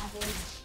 savage.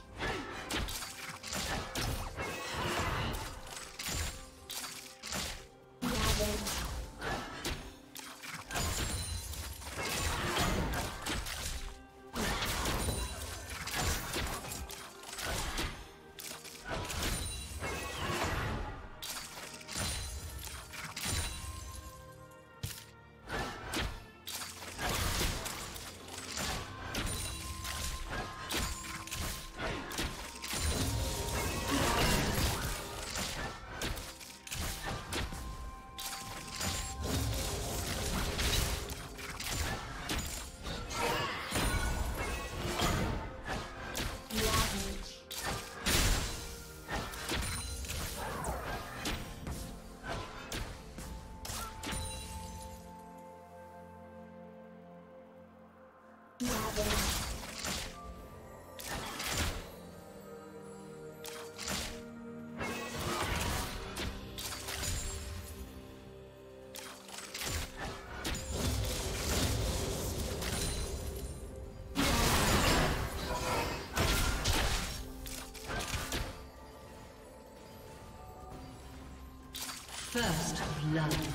First blood.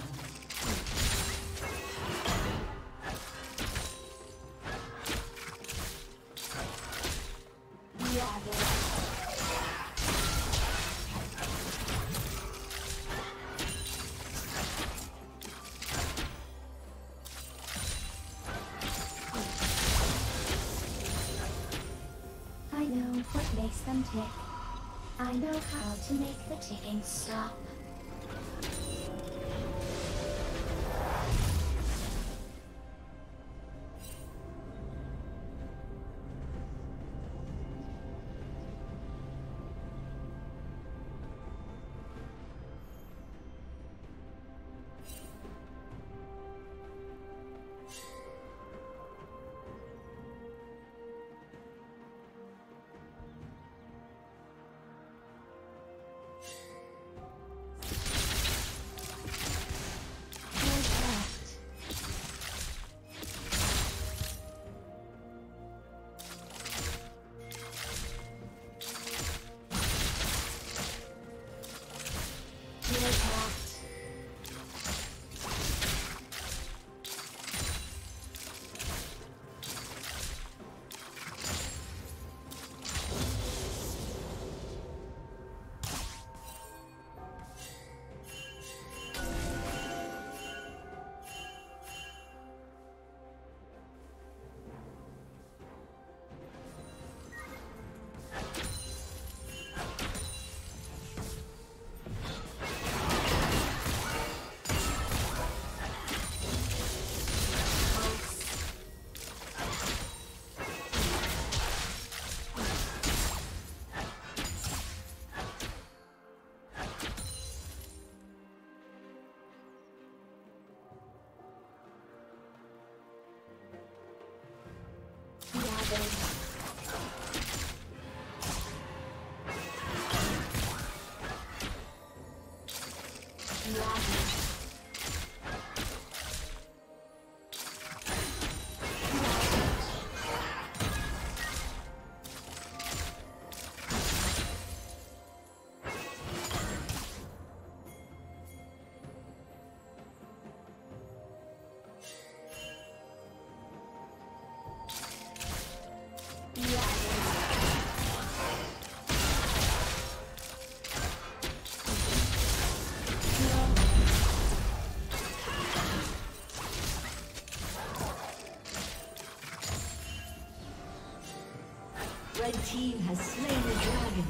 Team has slain the dragon.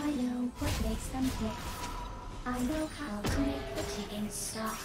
I know what makes them tick. I know how to make the ticking stop.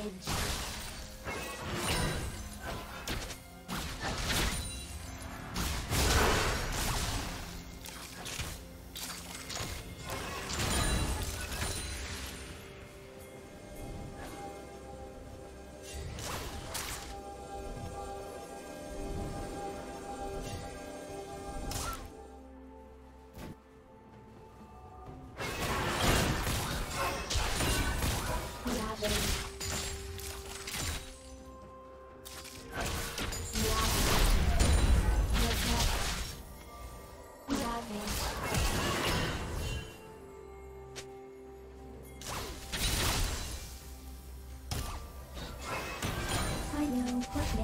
Rampage.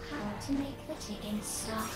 How to make the ticking stop.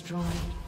Destroyed.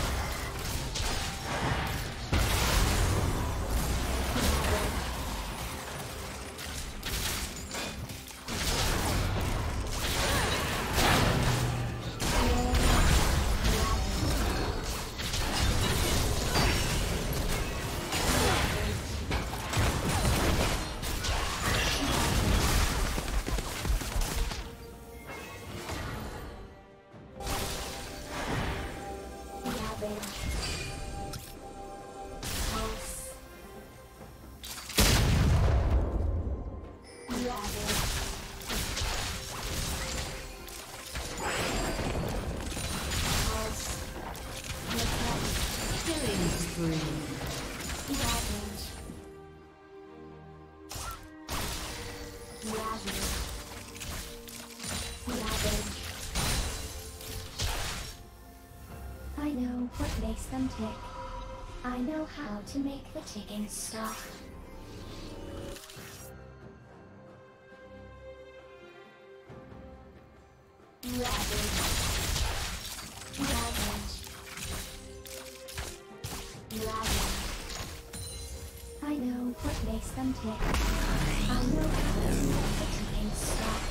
Know how to make the ticking stop. Ravage. Ravage. Ravage. I know what makes them tick. I know how to make the ticking stop.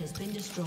has been destroyed.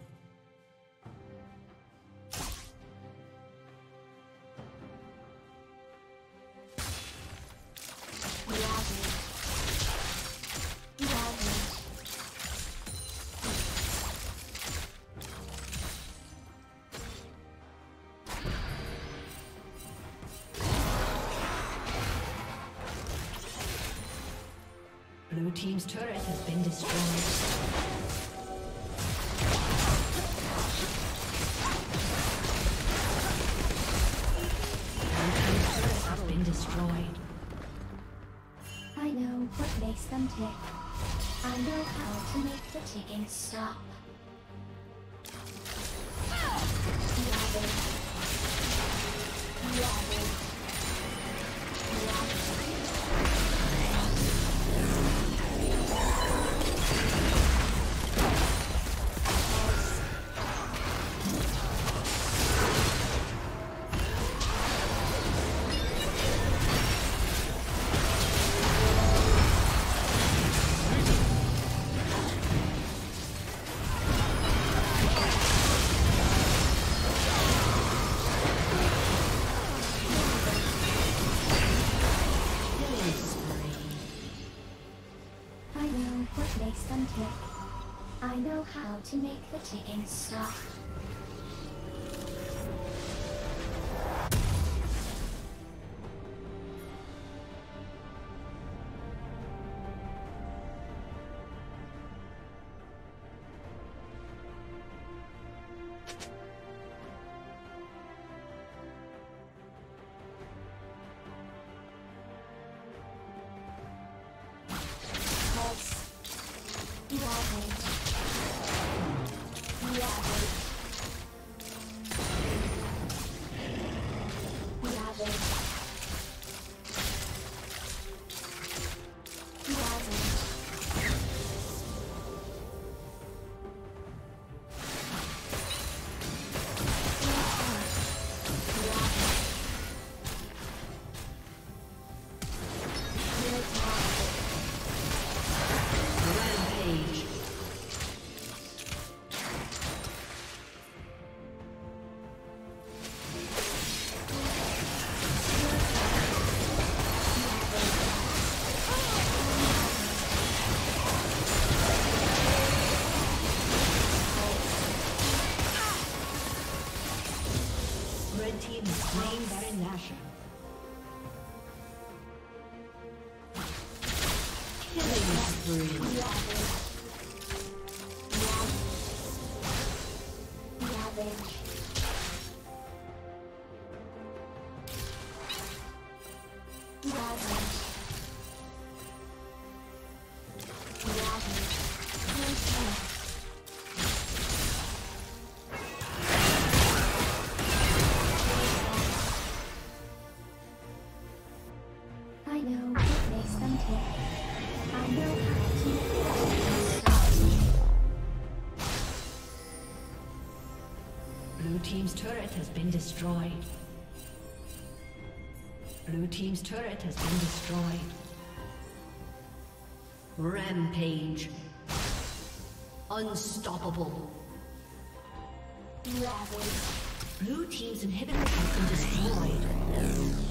ticking stop. I know how to make the chicken stop. destroyed. Blue Team's turret has been destroyed. Rampage. Unstoppable. Ravage. Blue Team's inhibitor has been destroyed.